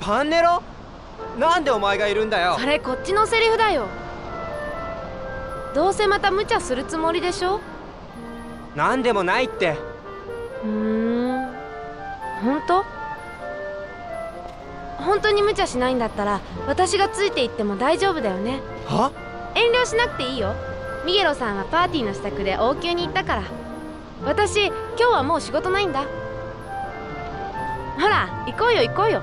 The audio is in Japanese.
パンネロ？なんでお前がいるんだよ？それこっちのセリフだよ。どうせまた無茶するつもりでしょ？なんでもないって。うーん。本当？本当に無茶しないんだったら私がついていっても大丈夫だよね。は？遠慮しなくていいよ。ミゲロさんはパーティーの支度で王宮に行ったから。私今日はもう仕事ないんだ。ほら行こうよ行こうよ